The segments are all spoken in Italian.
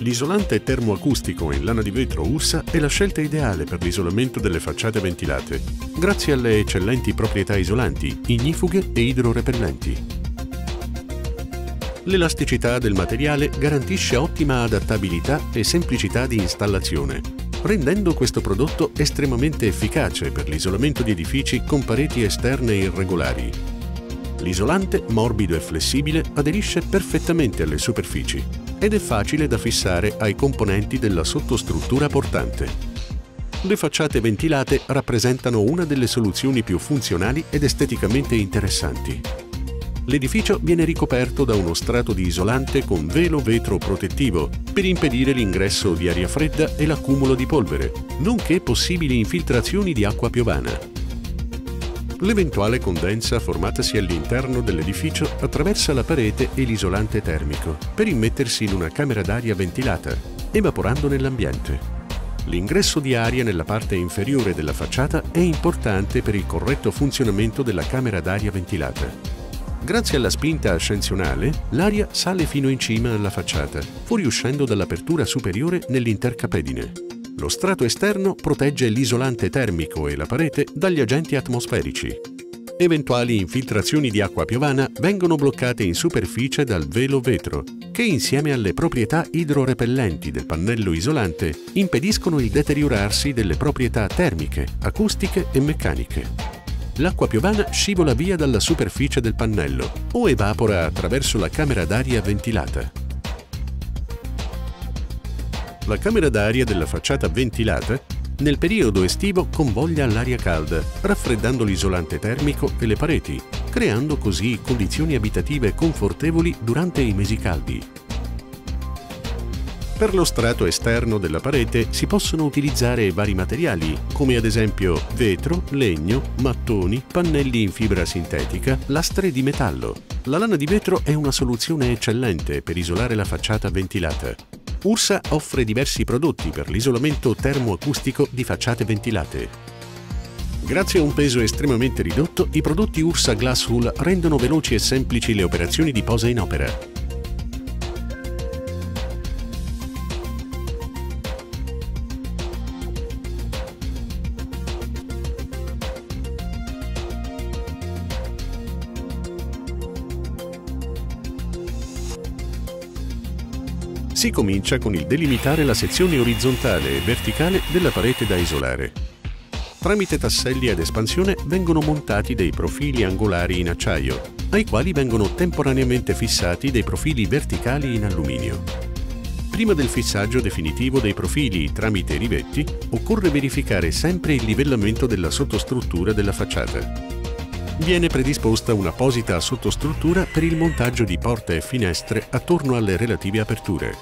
L'isolante termoacustico in lana di vetro Ursa è la scelta ideale per l'isolamento delle facciate ventilate, grazie alle eccellenti proprietà isolanti, ignifughe e idrorepellenti. L'elasticità del materiale garantisce ottima adattabilità e semplicità di installazione, rendendo questo prodotto estremamente efficace per l'isolamento di edifici con pareti esterne irregolari. L'isolante, morbido e flessibile, aderisce perfettamente alle superfici ed è facile da fissare ai componenti della sottostruttura portante. Le facciate ventilate rappresentano una delle soluzioni più funzionali ed esteticamente interessanti. L'edificio viene ricoperto da uno strato di isolante con velo vetro protettivo per impedire l'ingresso di aria fredda e l'accumulo di polvere, nonché possibili infiltrazioni di acqua piovana. L'eventuale condensa formatasi all'interno dell'edificio attraversa la parete e l'isolante termico per immettersi in una camera d'aria ventilata, evaporando nell'ambiente. L'ingresso di aria nella parte inferiore della facciata è importante per il corretto funzionamento della camera d'aria ventilata. Grazie alla spinta ascensionale, l'aria sale fino in cima alla facciata, fuoriuscendo dall'apertura superiore nell'intercapedine. Lo strato esterno protegge l'isolante termico e la parete dagli agenti atmosferici. Eventuali infiltrazioni di acqua piovana vengono bloccate in superficie dal velo vetro, che insieme alle proprietà idrorepellenti del pannello isolante impediscono il deteriorarsi delle proprietà termiche, acustiche e meccaniche. L'acqua piovana scivola via dalla superficie del pannello o evapora attraverso la camera d'aria ventilata. La camera d'aria della facciata ventilata nel periodo estivo convoglia l'aria calda, raffreddando l'isolante termico e le pareti, creando così condizioni abitative confortevoli durante i mesi caldi. Per lo strato esterno della parete si possono utilizzare vari materiali, come ad esempio vetro, legno, mattoni, pannelli in fibra sintetica, lastre di metallo. La lana di vetro è una soluzione eccellente per isolare la facciata ventilata. Ursa offre diversi prodotti per l'isolamento termoacustico di facciate ventilate. Grazie a un peso estremamente ridotto, i prodotti Ursa Glass Hull rendono veloci e semplici le operazioni di posa in opera. Si comincia con il delimitare la sezione orizzontale e verticale della parete da isolare. Tramite tasselli ad espansione vengono montati dei profili angolari in acciaio, ai quali vengono temporaneamente fissati dei profili verticali in alluminio. Prima del fissaggio definitivo dei profili tramite rivetti, occorre verificare sempre il livellamento della sottostruttura della facciata. Viene predisposta un'apposita sottostruttura per il montaggio di porte e finestre attorno alle relative aperture.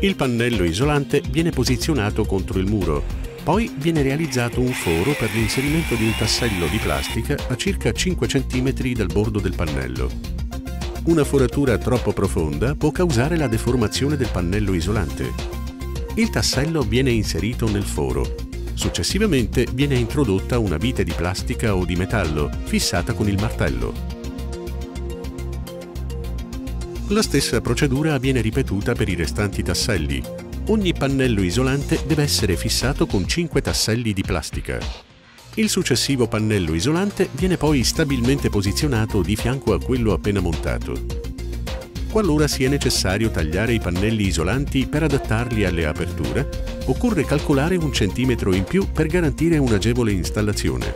Il pannello isolante viene posizionato contro il muro, poi viene realizzato un foro per l'inserimento di un tassello di plastica a circa 5 cm dal bordo del pannello. Una foratura troppo profonda può causare la deformazione del pannello isolante. Il tassello viene inserito nel foro. Successivamente viene introdotta una vite di plastica o di metallo fissata con il martello. La stessa procedura viene ripetuta per i restanti tasselli. Ogni pannello isolante deve essere fissato con 5 tasselli di plastica. Il successivo pannello isolante viene poi stabilmente posizionato di fianco a quello appena montato. Qualora sia necessario tagliare i pannelli isolanti per adattarli alle aperture, occorre calcolare un centimetro in più per garantire un'agevole installazione.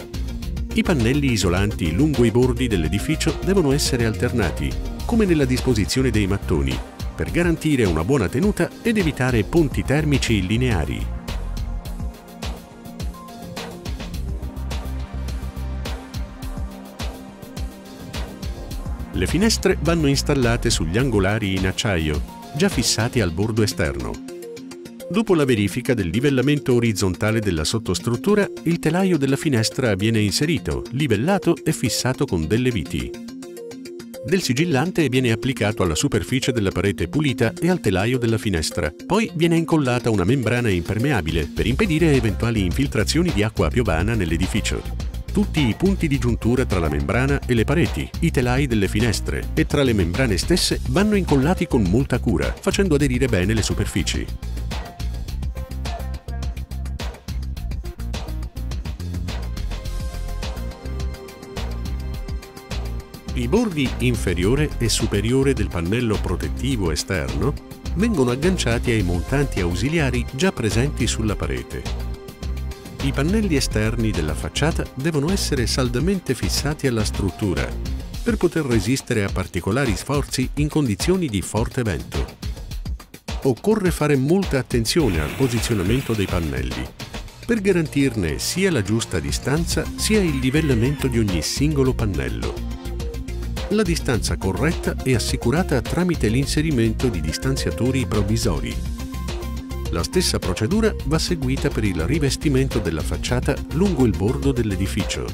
I pannelli isolanti lungo i bordi dell'edificio devono essere alternati come nella disposizione dei mattoni, per garantire una buona tenuta ed evitare ponti termici lineari. Le finestre vanno installate sugli angolari in acciaio, già fissati al bordo esterno. Dopo la verifica del livellamento orizzontale della sottostruttura, il telaio della finestra viene inserito, livellato e fissato con delle viti del sigillante viene applicato alla superficie della parete pulita e al telaio della finestra. Poi viene incollata una membrana impermeabile per impedire eventuali infiltrazioni di acqua piovana nell'edificio. Tutti i punti di giuntura tra la membrana e le pareti, i telai delle finestre e tra le membrane stesse vanno incollati con molta cura, facendo aderire bene le superfici. I bordi inferiore e superiore del pannello protettivo esterno vengono agganciati ai montanti ausiliari già presenti sulla parete. I pannelli esterni della facciata devono essere saldamente fissati alla struttura per poter resistere a particolari sforzi in condizioni di forte vento. Occorre fare molta attenzione al posizionamento dei pannelli per garantirne sia la giusta distanza sia il livellamento di ogni singolo pannello. La distanza corretta è assicurata tramite l'inserimento di distanziatori provvisori. La stessa procedura va seguita per il rivestimento della facciata lungo il bordo dell'edificio.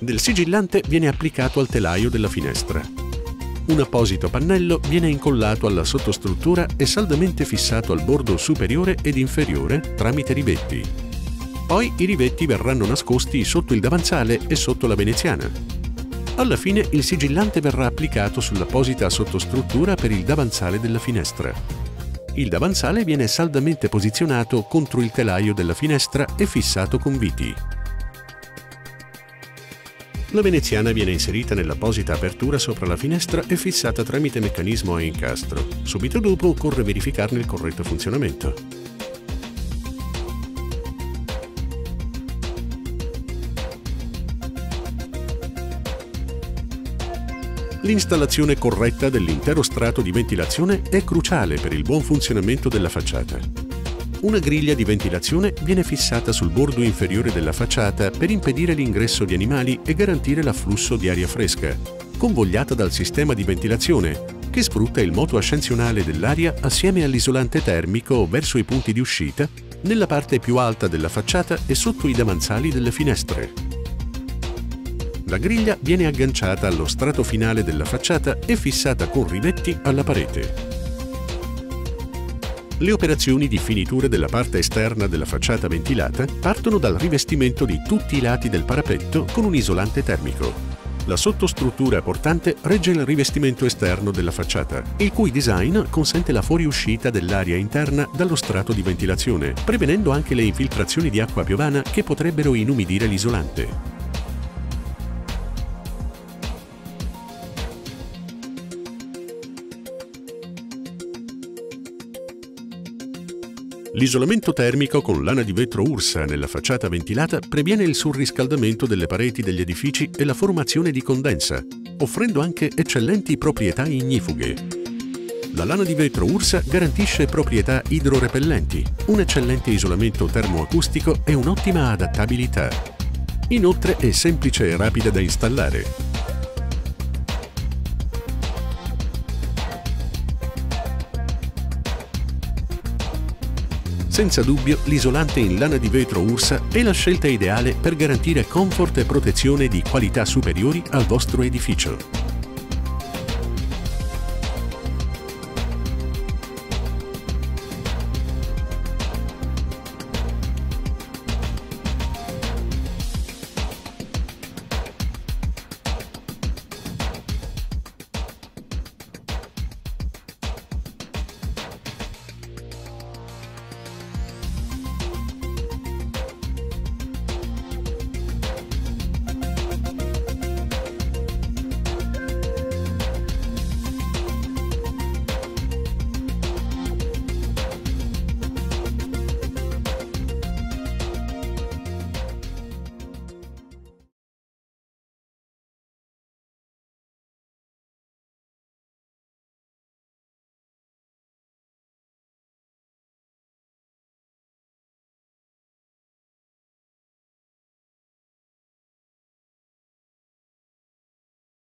Del sigillante viene applicato al telaio della finestra. Un apposito pannello viene incollato alla sottostruttura e saldamente fissato al bordo superiore ed inferiore tramite rivetti. Poi i rivetti verranno nascosti sotto il davanzale e sotto la veneziana. Alla fine il sigillante verrà applicato sull'apposita sottostruttura per il davanzale della finestra. Il davanzale viene saldamente posizionato contro il telaio della finestra e fissato con viti. La veneziana viene inserita nell'apposita apertura sopra la finestra e fissata tramite meccanismo a incastro. Subito dopo occorre verificarne il corretto funzionamento. L'installazione corretta dell'intero strato di ventilazione è cruciale per il buon funzionamento della facciata. Una griglia di ventilazione viene fissata sul bordo inferiore della facciata per impedire l'ingresso di animali e garantire l'afflusso di aria fresca, convogliata dal sistema di ventilazione, che sfrutta il moto ascensionale dell'aria assieme all'isolante termico verso i punti di uscita, nella parte più alta della facciata e sotto i davanzali delle finestre. La griglia viene agganciata allo strato finale della facciata e fissata con rivetti alla parete. Le operazioni di finitura della parte esterna della facciata ventilata partono dal rivestimento di tutti i lati del parapetto con un isolante termico. La sottostruttura portante regge il rivestimento esterno della facciata, il cui design consente la fuoriuscita dell'aria interna dallo strato di ventilazione, prevenendo anche le infiltrazioni di acqua piovana che potrebbero inumidire l'isolante. L'isolamento termico con lana di vetro Ursa nella facciata ventilata previene il surriscaldamento delle pareti degli edifici e la formazione di condensa, offrendo anche eccellenti proprietà ignifughe. La lana di vetro Ursa garantisce proprietà idrorepellenti, un eccellente isolamento termoacustico e un'ottima adattabilità. Inoltre è semplice e rapida da installare, Senza dubbio, l'isolante in lana di vetro Ursa è la scelta ideale per garantire comfort e protezione di qualità superiori al vostro edificio.